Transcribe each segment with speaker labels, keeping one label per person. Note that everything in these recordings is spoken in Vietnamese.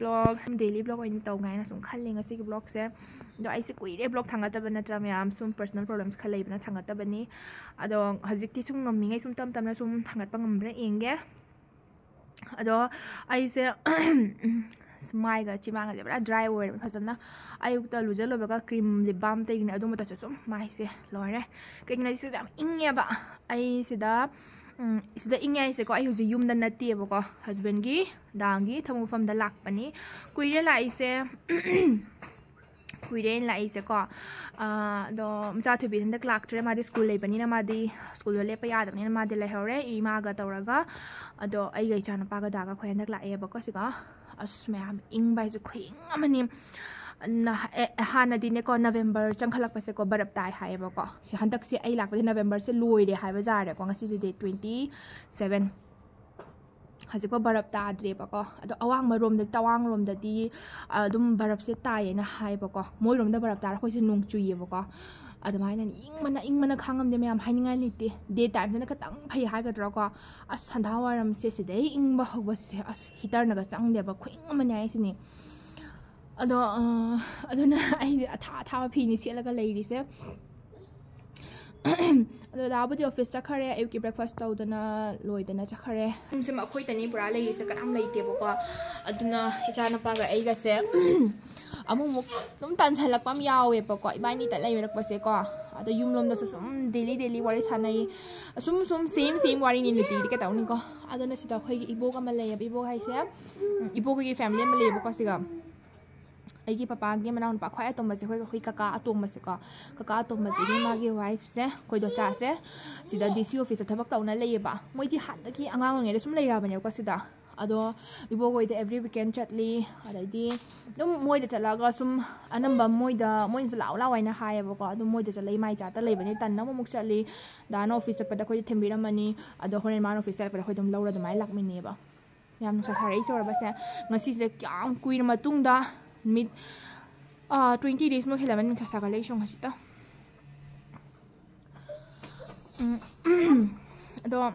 Speaker 1: Block daily block ꯑꯣꯏꯅ ꯇꯧꯉꯥꯏꯅ ꯁꯨꯝ ꯈꯜꯂꯤ ꯉꯁꯤꯒꯤ ꯕ꯭ꯂꯣꯛꯁꯦ ꯑꯗꯣ ꯑꯩꯁꯦ ꯀꯨꯏꯔꯦ ꯕ꯭ꯂꯣꯛ ꯊꯥꯡꯒꯠꯇꯕ ꯅꯠꯇ꯭ꯔ ꯃꯌꯥꯝ ꯁꯨꯝ ꯄꯔꯁꯅꯦꯜ ꯄ꯭ꯔꯣꯕ꯭ꯂꯦꯝꯁ ꯈꯔ ꯂꯩꯕꯅ ꯊꯥꯡꯒꯠꯇꯕꯅꯤ ꯑꯗꯣ ꯍꯧꯖꯤꯛꯇꯤ ꯁꯨꯝ ꯉꯝꯃꯤꯉꯩ ꯁꯨꯝ ꯇꯞ ꯇꯞꯅ ꯁꯨꯝ ꯊꯥꯡꯒꯠꯄ ꯉꯝꯕ꯭ꯔꯥ ꯌꯦꯡꯒꯦ ꯑꯗꯣ ꯑꯩꯁꯦ ꯃꯥꯏꯒ ꯆꯤꯃꯥꯡꯒꯁꯦ ꯄꯨꯔꯥ ꯗ꯭ꯔꯥꯏ ꯑꯣꯏꯔꯦ ꯐꯖꯅ ꯑꯌꯨꯛꯇ ꯂꯨꯖ ꯂꯣꯏꯕꯒ ꯀ꯭ꯔꯤꯝ ꯂꯤꯞ ꯕꯥꯝ ꯇꯩꯒꯅꯤ ꯑꯗꯨꯃꯇꯁꯨ ꯁꯨꯝ ꯃꯥꯏꯁꯦ ꯂꯣꯏꯔꯦ ꯀꯩꯒꯤꯅꯣ ꯁꯤꯗ ꯌꯥꯝ ꯏꯪꯉꯦꯕ ꯑꯩ ꯁꯤꯗ sida ingai se ko ai huji yum da nati ba ko husband gi dang gi thamu fam da lak pani kuire lai se kuire lai se ko a do mcha thu bi da lak tre ma di school le pani na ma di school le pa ya da ni na ma di le hore i ma ga tawra ga do ai ga cha na pa ga da ga khwen da la e ba ko se ga as me am ing bai se khwing amani ꯍꯥꯟꯅꯗꯤꯅꯦꯀꯣ ꯅꯕꯦꯝꯕꯔ ꯆꯪꯈꯠꯂꯛꯄꯁꯦꯀꯣ ꯕꯔꯞ ꯇꯥꯏ ꯍꯥꯏꯌꯦꯕꯀꯣ ꯁꯤ ꯍꯟꯗꯛꯁꯦ ꯑꯩ ꯂꯥꯛꯄꯁꯦ ꯅꯕꯦꯝꯕꯔꯁꯦ ꯂꯣꯏꯔꯦ ꯍꯥꯏꯕ ꯖꯥꯔꯦꯀꯣ ꯉꯁꯤꯁꯦ ꯗꯦꯠ ꯇ꯭ꯋꯦꯟꯇꯤ ꯁꯚꯦꯟ ꯍꯧꯖꯤꯛꯐꯥꯎ ꯕꯔꯞ ꯇꯥꯗ꯭ꯔꯦꯕꯀꯣ ꯑꯗꯣ ꯑꯋꯥꯡꯕꯔꯣꯝꯗ ꯇꯋꯥꯡꯔꯣꯝꯗꯗꯤ ꯑꯗꯨꯝ ꯕꯔꯞꯁꯦ ꯇꯥꯏꯌꯦꯅ ꯍꯥꯏꯕꯀꯣ ꯃꯣꯏꯔꯣꯝꯗ ꯕꯔꯞ ꯇꯥꯔ ꯑꯩꯈꯣꯏꯁꯦ ꯅꯣꯡ ꯆꯨꯏꯌꯦꯕꯀꯣ ꯑꯗꯨꯃꯥꯏꯅ ꯏꯪꯕꯅ ꯏꯪꯕꯅ ꯈꯥꯡꯉꯝꯗꯦ ꯃꯌꯥꯝ ꯍꯥꯏꯅꯤꯡꯉꯥꯏ ꯂꯩꯇꯦ ꯗꯦ ꯇꯥꯏꯝꯗꯅ ꯈꯤꯇꯪ ꯐꯩ ꯍꯥꯏꯒꯗ꯭ꯔꯥꯀꯣ ꯑꯁ ꯁꯟꯙꯥ ꯋꯥꯏꯔꯝꯁꯦ ꯁꯤꯗꯩ ꯏꯪꯕ ꯍꯧꯕꯁꯦ ꯑꯁ ꯍꯤꯇꯔꯅꯒ ꯆꯪꯗꯦꯕ ꯈꯨꯏꯪ ꯑꯃꯅꯦ ꯍꯥꯏꯁꯤꯅꯤ ꯑꯗꯣ ꯑꯗꯨꯅ ꯑꯩꯁꯦ ꯑꯊꯥ ꯑꯊꯥꯕ ꯐꯤꯅꯤ ꯁꯦꯠꯂꯒ ꯂꯩꯔꯤꯁꯦ ꯑꯗꯣ ꯗꯥꯕꯨꯗꯤ ꯑꯣꯐꯤꯁ ꯆꯠꯈꯔꯦ ꯑꯌꯨꯛꯀꯤ ꯕ꯭ꯔꯦꯛꯐꯥꯁ ꯇꯧꯗꯅ ꯂꯣꯏꯗꯅ ꯆꯠꯈꯔꯦ ꯌꯨꯝꯁꯦ ꯑꯩꯈꯣꯏꯇꯅꯤ ꯄꯨꯔꯥ ꯂꯩꯔꯤꯁꯦ ꯀꯅꯥꯝ ꯂꯩꯇꯦꯕꯀꯣ ꯑꯗꯨꯅ ꯏꯆꯥꯅꯨꯄꯥꯒ ꯑꯩꯒꯁꯦ ꯑꯃꯨꯛꯃꯨꯛ ꯑꯗꯨꯝ ꯇꯟꯁꯜꯂꯛꯄ ꯑꯃ ꯌꯥꯎꯋꯦꯕꯀꯣ ꯏꯕꯥꯅꯤꯇ ꯂꯩꯔꯛꯄꯁꯦꯀꯣ ꯑꯗꯣ ꯌꯨꯝꯂꯣꯝꯗꯁꯨ ꯁꯨꯝ ꯗꯦꯂꯤ ꯗꯦꯂꯤ ꯋꯥꯔꯤ ꯁꯥꯟꯅꯩ ꯁꯨꯝ ꯁꯨꯝ ꯁꯦꯝ ꯁꯦꯝ ꯋꯥꯔꯤꯅꯤ ꯅꯨꯡꯇꯤꯒꯤꯗꯤ ꯀꯩꯗꯧꯅꯤꯀꯣ ꯑꯗꯨꯅ ꯁꯤꯗ ꯑꯩꯈꯣꯏꯒꯤ ꯏꯕꯣꯛ ꯑꯃ ꯂꯩꯌꯦꯕ ꯏꯕꯣꯛ ꯍꯥꯏꯁꯦ ꯏꯕꯣꯛꯒꯤ ꯐꯦꯃꯤꯂꯤ ꯑꯃ ꯂꯩꯌꯦꯕꯀꯣ ꯁꯤꯒ ꯑꯩꯒꯤ ꯄꯄꯥꯒꯤ ꯃꯅꯥꯎꯅꯨꯄꯥ ꯈ꯭ꯋꯥꯏ ꯑꯇꯣꯝꯕꯁꯦ ꯑꯩꯈꯣꯏ ꯑꯩꯈꯣꯏ ꯀꯀꯥ ꯑꯇꯣꯝꯕꯁꯦꯀꯣ ꯀꯀꯥ ꯑꯇꯣꯝꯕꯁꯤꯒꯤ ꯃꯥꯒꯤ ꯋꯥꯏꯐꯁꯦ ꯑꯩꯈꯣꯏ ꯗꯣꯆꯥꯁꯦ ꯁꯤꯗ ꯗꯤ ꯁꯤ ꯑꯣꯐꯤꯁꯇ ꯊꯕꯛ ꯇꯧꯅ ꯂꯩꯌꯦꯕ ꯃꯣꯏꯗꯤ ꯍꯥꯟꯅꯗꯒꯤ ꯑꯉꯥꯡ ꯑꯣꯏꯔꯤꯉꯩꯗ ꯁꯨꯝ ꯂꯩꯔꯕꯅꯦꯕꯀꯣ ꯁꯤꯗ ꯑꯗꯣ ꯏꯕꯣꯈꯣꯏꯗ ꯑꯦꯕ꯭ꯔꯤ ꯋꯤꯀꯦꯟ ꯆꯠꯂꯤ ꯑꯗꯩꯗꯤ ꯑꯗꯨꯝ ꯃꯣꯏꯗ ꯆꯠꯂꯒ ꯁꯨꯝ ꯑꯅꯝꯕ ꯃꯣꯏꯗ ꯃꯣꯏꯅꯁꯨ ꯂꯥꯛꯑꯣ ꯂꯥꯛꯑꯣ ꯍꯥꯏꯅ ꯍꯥꯏꯌꯦꯕꯀꯣ ꯑꯗꯨꯝ ꯃꯣꯏꯗ ꯆꯠꯂꯤ ꯃꯥꯏ ꯆꯥꯇ ꯂꯩꯕꯅꯤ ꯇꯟꯅ ꯑꯃꯨꯛ ꯆꯠꯂꯤ ꯗꯥꯅ ꯑꯣꯐꯤꯁ ꯆꯠꯄꯗ ꯑꯩꯈꯣꯏꯗ ꯊꯤꯟꯕꯤꯔꯝꯃꯅꯤ ꯑꯗꯣ ꯍꯣꯔꯦꯟ ꯃꯥꯅ ꯑꯣꯐꯤꯁ ꯆꯠꯄꯗ ꯑꯩꯈꯣꯏ ꯑꯗꯨꯝ ꯂꯧꯔ ꯑꯗꯨꯃꯥꯏꯅ ꯂꯥꯛꯃꯤꯟꯅꯩꯌꯦꯕ ꯌꯥꯝ ꯅꯨꯡꯁꯥ ꯁꯥꯔꯛꯏ ꯆꯧꯔꯕꯁꯦ ꯉꯁꯤꯁꯦ ꯀꯌꯥꯝ ꯀꯨꯏꯔ ꯃꯇꯨꯡꯗ mid uh, 20 days mo kailangan ka sa relation kasi ta ado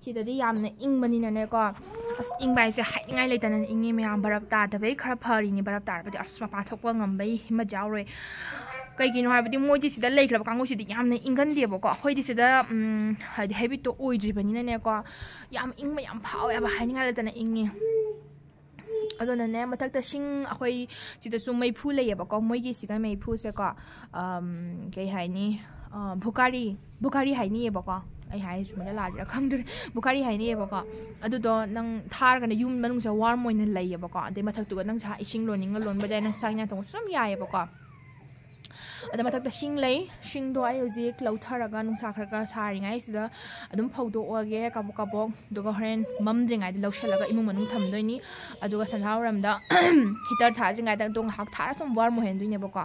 Speaker 1: si tadi yam na ing bani na ko as ing bai se hai ngai lai tanan ing me yam barap ta da bai khara phari ni barap ta ba as ma pa thok pa ngam bai ma jaw re kai gi no ha bi mo ji si da lai khara kang si di yam na ing gan de bo ko hoi di si da um ha di heavy to oi ji bani na ne ko yam ing ma yam phao ya ba hai ngai lai tanan ing ꯑꯗꯨꯅꯅꯦ ꯃꯊꯛꯇ ꯁꯤꯡ ꯑꯩꯈꯣꯏ ꯁꯤꯗꯁꯨ ꯃꯩꯐꯨ ꯂꯩꯌꯦꯕꯀꯣ ꯃꯣꯏꯒꯤ ꯁꯤꯒ ꯃꯩꯐꯨꯁꯦꯀꯣ ꯀꯩ ꯍꯥꯏꯅꯤ ꯚꯨꯀꯥꯔꯤ ꯚꯨꯀꯥꯔꯤ ꯍꯥꯏꯅꯤꯌꯦꯕꯀꯣ ꯑꯩ ꯍꯥꯏ ꯁꯨꯃꯥꯏꯅ ꯂꯥꯛꯑꯗꯤꯔꯥ ꯈꯪꯗ꯭ꯔꯦ ꯕꯨꯈꯥꯔꯤ ꯍꯥꯏꯅꯩꯌꯦꯕꯀꯣ ꯑꯗꯨꯗꯣ ꯅꯪ ꯊꯥꯔꯒꯅ ꯌꯨꯝ ꯃꯅꯨꯡꯁꯦ ꯋꯥꯔꯝ ꯑꯣꯏꯅ ꯂꯩꯌꯦꯕꯀꯣ ꯑꯗꯩ ꯃꯊꯛꯇꯨꯒ ꯅꯪ ꯏꯁꯤꯡ ꯂꯣꯟꯅꯤꯡꯉ ꯂꯣꯟꯕ ꯌꯥꯏ ꯅꯪ ꯆꯥꯛ ꯏꯟꯖꯥꯡ ꯊꯣꯡꯕꯁꯨ ꯑꯗꯨꯝ ꯌꯥꯏꯑꯕꯀꯣ ꯑꯗ ꯃꯊꯛꯇ ꯁꯤꯡ ꯂꯩ ꯁꯤꯡꯗꯣ ꯑꯩ ꯍꯧꯖꯤꯛ ꯂꯧꯊꯔꯒ ꯅꯨꯡꯁꯥ ꯈꯔ ꯈꯔ ꯁꯥꯔꯤꯉꯩꯁꯤꯗ ꯑꯗꯨꯝ ꯐꯧꯗꯣꯛꯑꯒꯦ ꯀꯥꯕꯣꯛ ꯀꯥꯕꯣꯛ ꯑꯗꯨꯒ ꯍꯣꯔꯦꯟ ꯃꯝꯗ꯭ꯔꯤꯉꯩꯗ ꯂꯧꯁꯜꯂꯒ ꯏꯃꯨꯡ ꯃꯅꯨꯡ ꯊꯝꯗꯣꯏꯅꯤ ꯑꯗꯨꯒ ꯁꯟꯙꯥ ꯋꯥꯏꯔꯝꯗ ꯍꯤꯇꯔ ꯊꯥꯗ꯭ꯔꯤꯉꯩꯗ ꯑꯗꯣ ꯉꯥꯏꯍꯥꯛ ꯊꯥꯔ ꯁꯨꯝ ꯋꯥꯔꯝ ꯑꯣꯏꯍꯟꯗꯣꯏꯅꯦꯕꯀꯣ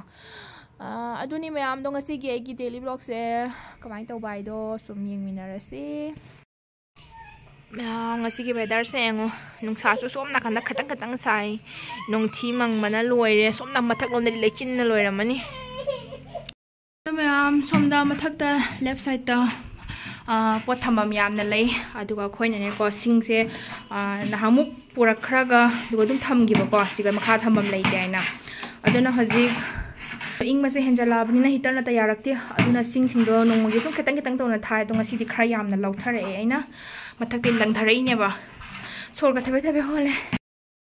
Speaker 1: ꯑꯗꯨꯅꯤ ꯃꯌꯥꯝꯗꯣ ꯉꯁꯤꯒꯤ ꯑꯩꯒꯤ ꯗꯦꯂꯤ ꯕ꯭ꯂꯣꯛꯁꯦ ꯀꯃꯥꯏꯅ ꯇꯧꯕ ꯍꯥꯏꯗꯣ ꯁꯨꯝ ꯌꯦꯡꯃꯤꯟꯅꯔꯁꯤ ꯉꯁꯤꯒꯤ ꯋꯦꯗꯔꯁꯦ ꯌꯦꯡꯉꯣ ꯅꯨꯡꯁꯥꯁꯨ ꯁꯣꯝ ꯅꯥꯀꯟꯗ ꯈꯤꯇꯪ ꯈꯤꯇꯪ ꯁꯥꯏ ꯅꯣꯡꯊꯤ ꯃꯪꯕꯅ ꯂꯣꯏꯔꯦ ꯁꯣꯝꯅ ꯃꯊꯛꯂꯣꯝꯗꯗꯤ ꯂꯩꯆꯤꯟꯅ ꯂꯣꯏꯔꯝꯃꯅꯤ मैम सोमद मथक लेफ्ट साइड पोट थम लेको सिंसे नहामुक पुरखरगम थम्गीबको मखा थम लेते हजिक इंगसे हेंजलाबनी हिटर नत यारक्ते नोमी सूम खत खत तौन थारे खरा लौथरए मथक लंधरईनेब सोर थबे थबे होले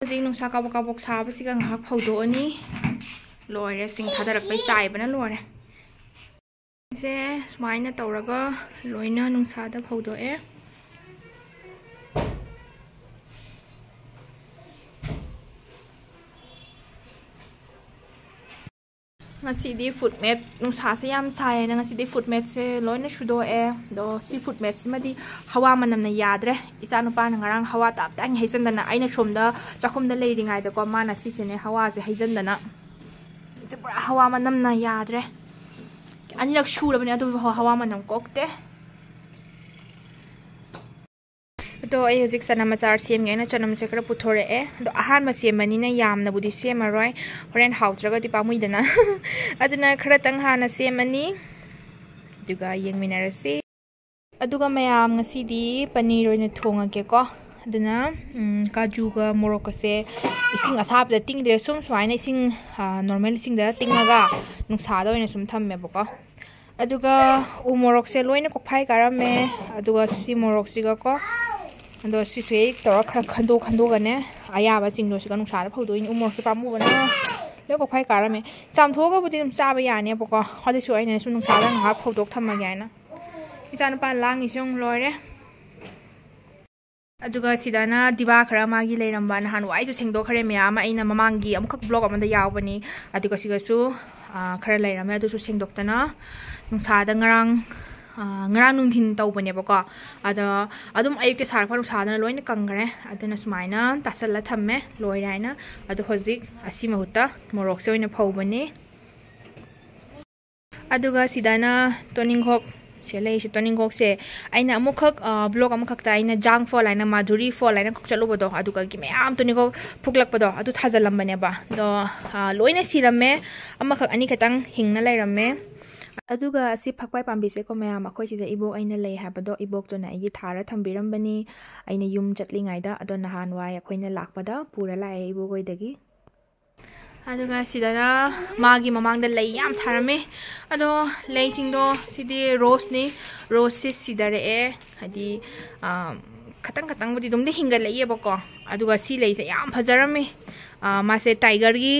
Speaker 1: हजिक नुसा काबो काबो साबसीग फौदनी लोरे सिंग थादरप चाइबना लोरे ꯁꯦ ꯁꯨꯃꯥꯏꯅ ꯇꯧꯔꯒ ꯂꯣꯏꯅ ꯅꯨꯡꯁꯥꯗ ꯐꯧꯗꯣꯛꯑꯦ ꯉꯁꯤꯗꯤ ꯐꯨꯗ ꯃꯦꯠ ꯅꯨꯡꯁꯥꯁꯦ ꯌꯥꯝ ꯁꯥꯏꯌꯦꯅ ꯉꯁꯤꯗꯤ ꯐꯨꯗ ꯃꯦꯠꯁꯦ ꯂꯣꯏꯅ ꯁꯨꯗꯣꯛꯑꯦ ꯑꯗꯣ ꯁꯤ ꯐꯨꯗ ꯃꯦꯠꯁꯤꯃꯗꯤ ꯍꯋꯥ ꯃꯅꯝꯅ ꯌꯥꯗ꯭ꯔꯦ ꯏꯆꯥ ꯅꯨꯄꯥꯅ ꯉꯔꯥꯡ ꯍꯋꯥ ꯇꯥꯞꯇꯥꯏ ꯍꯩꯖꯤꯟꯗꯅ ꯑꯩꯅ ꯁꯣꯝꯗ ꯆꯥꯛꯈꯨꯝꯗ ꯂꯩꯔꯤꯉꯩꯗꯀꯣ ꯃꯥꯅ ꯁꯤꯁꯤꯅꯦ ꯍꯋꯥꯁꯦ ꯍꯩꯖꯤꯟꯗꯅ ꯄꯨꯔꯥ ꯍꯋꯥ ꯃꯅꯝꯅ ꯌꯥꯗ꯭ꯔꯦ 아니락 슈우라면 야도 하와만 꼭대 तो चनम से खर पुथोरए तो हरें हाउद्रगदी पामुदना अदना खर तंग हाना सेमनी दुगा पनीर ओइन थोंगकेको अदना काजुगा मोरोकसे इसिंग असाबदा तिंगदे सुम सुवाइन नॉर्मल इसिंगदा तिंगगा नुसादा aduga u morok se loina ko phai kara me aduga si morok si ga ko ando si se ik tor khar khando khando ga ne aya ba sing lo si ga nung sar phau do in u morok se pa mu na le ko phai kara me cham tho ga bu din cha ba ya ne bo ko ha de soi ne sun nung sar nga phau dok tham ma ya na isan pa lang i song loi re aduga sidana diba khara ma gi le ram ban han wai ju sing do khare me ama ina mamang gi am khak blog am da yaw bani aduga siga su khara le ram ya du su sing dok ta na ꯅꯨꯡꯁꯥꯗ ꯉꯔꯥꯡ ꯉꯔꯥꯡ ꯅꯨꯡꯊꯤꯟ ꯇꯧꯕꯅꯦꯕꯀꯣ ꯑꯗꯣ ꯑꯗꯨꯝ ꯑꯌꯨꯛꯇ ꯁꯥꯔꯛꯄ ꯅꯨꯡꯁꯥꯗꯅ ꯂꯣꯏꯅ ꯀꯪꯈ꯭ꯔꯦ ꯑꯗꯨꯅ ꯁꯨꯃꯥꯏꯅ ꯇꯥꯁꯜꯂ ꯊꯝꯃꯦ ꯂꯣꯏꯔꯦ ꯍꯥꯏꯅ ꯑꯗꯣ ꯍꯧꯖꯤꯛ ꯑꯁꯤ ꯃꯍꯨꯠꯇ ꯃꯣꯔꯣꯛꯁꯦ ꯑꯣꯏꯅ ꯐꯧꯕꯅꯤ ꯑꯗꯨꯒ ꯁꯤꯗꯅ ꯇꯣꯅꯤꯡꯈꯣꯛ ꯁꯦ ꯂꯩꯔꯤꯁꯦ ꯇꯣꯅꯤꯡꯈꯣꯛꯁꯦ ꯑꯩꯅ ꯑꯃꯨꯛꯈꯛ ꯕ꯭ꯂꯣꯛ ꯑꯃꯈꯛꯇ ꯑꯩꯅ ꯖꯥꯡ ꯐꯣꯜ ꯍꯥꯏꯅ ꯃꯥꯙꯨꯔꯤ ꯐꯣꯜ ꯍꯥꯏꯅ ꯆꯠꯂꯨꯕꯗꯣ ꯑꯗꯨꯒꯒꯤ ꯃꯌꯥꯝ ꯇꯣꯅꯤꯡꯈꯣꯛ ꯐꯨꯛꯂꯛꯄꯗꯣ ꯑꯗꯨ ꯊꯥꯖꯤꯜꯂꯝꯕꯅꯦꯕ ꯑꯗꯣ ꯂꯣꯏꯅ ꯁꯤꯔꯝꯃꯦ ꯑꯃꯈꯛ ꯑꯅꯤꯈꯛꯇꯪ ꯍꯤꯡꯅ ꯂꯩꯔꯝꯃꯦ ꯑꯗꯨꯒ ꯑꯁꯤ ꯐꯛꯄꯥꯏ ꯄꯥꯝꯕꯤꯁꯦꯀꯣ ꯃꯌꯥꯝ ꯑꯩꯈꯣꯏ ꯁꯤꯗ ꯏꯕꯣꯛ ꯑꯩꯅ ꯂꯩ ꯍꯥꯏꯕꯗꯣ ꯏꯕꯣꯛꯇꯨꯅ ꯑꯩꯒꯤ ꯊꯥꯔ ꯊꯝꯕꯤꯔꯝꯕꯅꯤ ꯑꯩꯅ ꯌꯨꯝ ꯆꯠꯂꯤꯉꯩꯗ ꯑꯗꯣ ꯅꯍꯥꯟꯋꯥꯏ ꯑꯩꯈꯣꯏꯅ ꯂꯥꯛꯄꯗ ꯄꯨꯔ ꯂꯥꯛꯑꯦ ꯏꯕꯣꯛꯍꯣꯏꯗꯒꯤ ꯑꯗꯨꯒ ꯁꯤꯗꯅ ꯃꯥꯒꯤ ꯃꯃꯥꯡꯗ ꯂꯩ ꯌꯥꯝ ꯊꯥꯔꯝꯃꯦ ꯑꯗꯣ ꯂꯩꯁꯤꯡꯗꯣ ꯁꯤꯗꯤ ꯔꯣꯁꯅꯤ ꯔꯣꯁꯁꯤ ꯁꯤꯗꯔꯛꯑꯦ ꯍꯥꯏꯗꯤ ꯈꯇꯪ ꯈꯇꯪꯕꯨꯗꯤ ꯑꯗꯨꯝꯗꯤ ꯍꯤꯡꯒꯠꯂꯛꯏꯑꯕꯀꯣ ꯑꯗꯨꯒ ꯁꯤ ꯂꯩꯁꯦ ꯌꯥꯝ ꯐꯖꯔꯝꯃꯤ ꯃꯥꯁꯦ ꯇꯥꯏꯒꯔꯒꯤ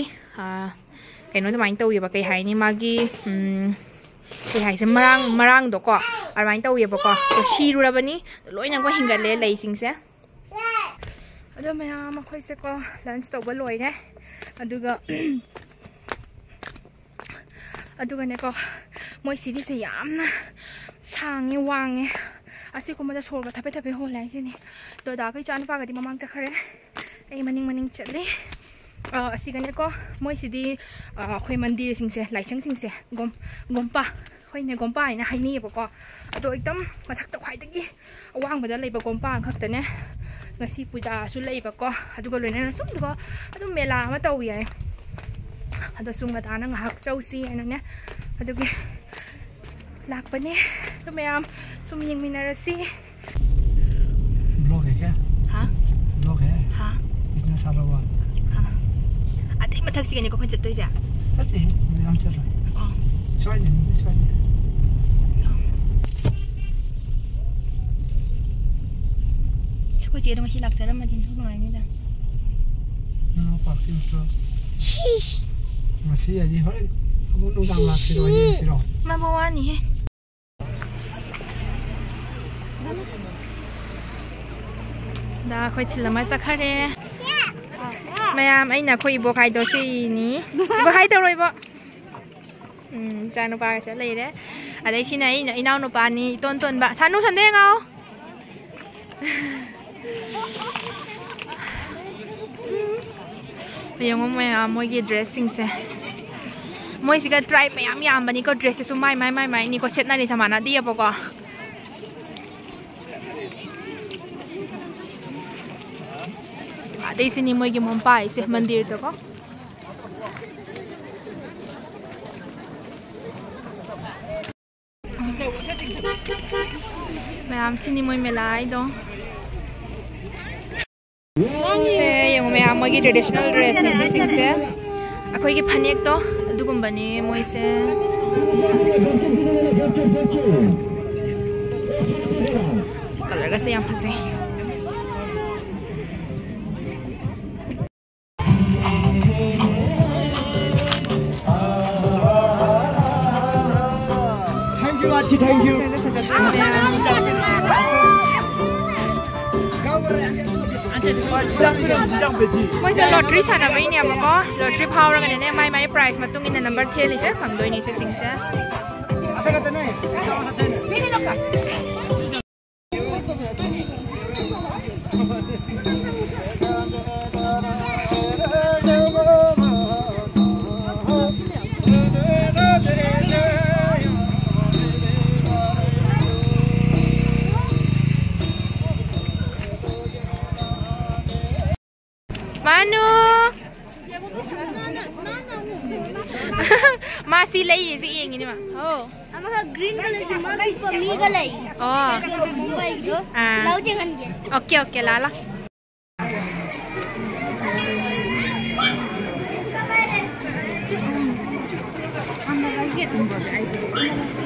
Speaker 1: ꯀꯩꯅꯣ ꯑꯗꯨꯃꯥꯏꯅ ꯇꯧꯋꯦꯕ ꯀꯩ ꯍꯥꯏꯅꯤ ꯃꯥꯒꯤ ꯀꯩ ꯍꯥꯏꯁꯦ ꯃꯔꯥꯡ ꯃꯔꯥꯡꯗꯣꯀꯣ ꯑꯗꯨꯃꯥꯏꯅ ꯇꯧꯋꯦꯕꯀꯣ ꯁꯤꯔꯨꯔꯕꯅꯤ ꯂꯣꯏꯅꯀꯣ ꯍꯤꯡꯒꯠꯂꯦ ꯂꯩꯁꯤꯡꯁꯦ ꯑꯗꯣ ꯃꯌꯥꯝ ꯑꯩꯈꯣꯏꯁꯦꯀꯣ ꯂꯟꯆ ꯇꯧꯕ ꯂꯣꯏꯔꯦ ꯑꯗꯨꯒ ꯑꯗꯨꯒꯅꯦꯀꯣ ꯃꯣꯏ ꯁꯤꯔꯤꯁꯦ ꯌꯥꯝꯅ ꯁꯥꯡꯉꯦ ꯋꯥꯡꯉꯦ ꯑꯁꯤꯒꯨꯝꯕꯗ ꯁꯣꯔꯒ ꯊꯐꯦꯠ ꯊꯐꯦꯠ ꯍꯣꯜꯂꯦ ꯍꯥꯏꯁꯤꯅꯤ ꯗꯣꯗꯥꯒ ꯏꯆꯥꯅꯨꯄꯥꯒꯗꯤ ꯃꯃꯥꯡ ꯆꯠꯈ꯭ꯔꯦ ꯑꯩ ꯃꯅꯤꯡ ꯃꯅꯤꯡ ꯆꯠꯂꯤ असिगनेको मैसिदि अखोइ मन्दिर सिंसे लाइसंग सिंसे गोम गोम्पा खोइने गोम्पा हैन हैनिबको अदो एकदम मथक त ख्वाइदगी अवांग बदा लेबा गोम्पा खक्तने ngasi puja su leibako aduga loina sum duga adu mela ma tau yai ado sunga dana ngahak chausi anane adugi lakpane to mayam sum ying minarasi
Speaker 2: blog hai kya
Speaker 1: ha
Speaker 2: blog hai
Speaker 1: ha
Speaker 2: itna sala baad
Speaker 1: ha ati ma thak si ne ko khan chat to ja
Speaker 2: ati yam chal raha
Speaker 1: swai
Speaker 2: din swai din
Speaker 1: ko chị đâu chỉ lạc sẽ mà tin thuốc ngoài nữa nó
Speaker 2: parking so mà xí gì hết không có đang lạc xí rồi gì xí rồi
Speaker 1: mà bao anh nhỉ da khoi thila ma mày anh là khui bố khai đồ xì ní bố khai đồ rồi bố ừ cha nó ba sẽ lấy đấy ở đây xin này anh nào nó ba ní tôn tôn bà sao nó thần đen không bây giờ ngồi mày mỗi cái dressing xe mỗi cái try mày ăn mày ăn mà ní cái dress số mai mai mai mai ní cái set này thì thằng mà nó đi à bố con अदने मोगे मोपाई से मंदिर को मैम तो। से मो मेला से मैम मई ट्रेडिशनल ड्रेस से अखोगी फनेक तो अगुबने मोसे कलर से फसे। ไม่ใช่ลอตเตอรี่สานะไม่เนี่ยมันก็ลอตเตอรี่พาวเรากันเนี่ยไม่ไม่ไม่ไพรส์มาตุ้งอินในนัมเบอร์เทียร์เลยใช่ฝั่งด้วยนี่ใช่สิงเชียไม่ได้หรอกค่ะ lain si Ying ni mak. Oh.
Speaker 3: Amak green color ni mak. Ipo mi kalai.
Speaker 1: Oh.
Speaker 3: Mumbai tu.
Speaker 1: Ah. Lau
Speaker 3: jangan je.
Speaker 1: Okey okey lala. lah. lah. Amak lagi tu.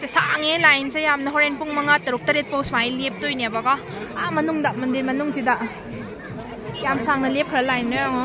Speaker 1: se uraba si se moi se ashirwad phangbagi ko se sange line se yam na horen pung manga taruk taret po smai lep toi ne ba ko a manung da mandir manung sida yam sang na lep phra line ne ngo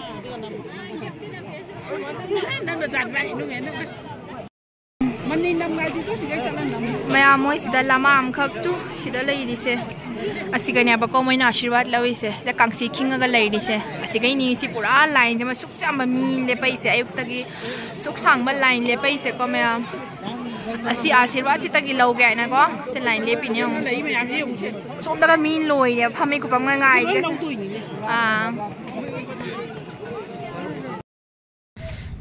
Speaker 1: मैं ma'am लमा खू लेरीसे असीगनेबको मैं आशीर्वाद लौसे कंसी खींग लेरीसे असीगनी पूरा लाइन से सुख चाब मी लेपैसे अयुक्तगी सूख सांब लाइन लेपैसेको मैम आशीर्वाद से लौगे है को से लाइन लेपीने सोमदा मी लोरे फमे कुप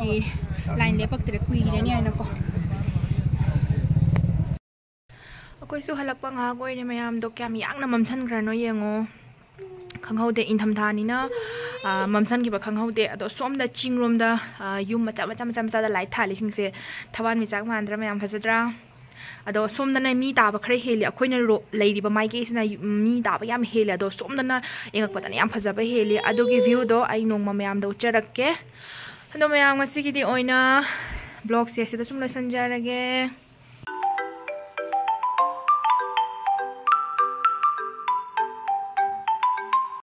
Speaker 1: ji line le pak tre kui re ni ana ko koi su halak pa nga koi ne mayam do kyam yang na mam chan gra no ye ngo. Khang hau de in tham tha na ah, mam chan ki ba khang hau de do som da, ching rom da ah, yum ma cha ma cha ma cha ma cha da, lai tha li sing se, thawan mi chak man dra mayam phajadra ado som da na, mi da ba khre hele a khoi na ro lei ri ba mai ke sina mi da ba yam hele do som da na, engak pa ta yam phaja ba hele ado ge view do, ai nong ma mayam do, charak ke. ꯌꯦꯡꯉꯛꯄꯗꯅ ꯌꯥꯝ ꯐꯖꯕ ꯍꯦꯜꯂꯤ ꯑꯗꯨꯒꯤ ꯚ꯭ꯌꯨꯗꯣ ꯑꯩ ꯅꯣꯡꯃ ꯃꯌꯥꯝꯗ ꯎꯠꯆꯔꯛꯀꯦ ꯑꯗꯣ ꯃꯌꯥꯝ ꯉꯁꯤꯒꯤꯗꯤ ꯑꯣꯏꯅ ꯕ꯭ꯂꯣꯛꯁꯦ ꯁꯤꯗ ꯁꯨꯝ ꯂꯣꯏꯁꯤꯟꯖꯔꯒꯦ